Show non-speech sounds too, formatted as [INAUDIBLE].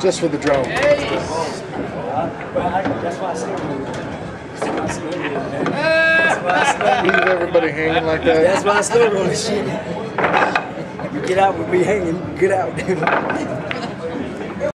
Just for the drone. That's why I said. That's why I said. That's why I said. Leave everybody hanging like that. That's why I started on this shit. You get out with me hanging, get out. [LAUGHS]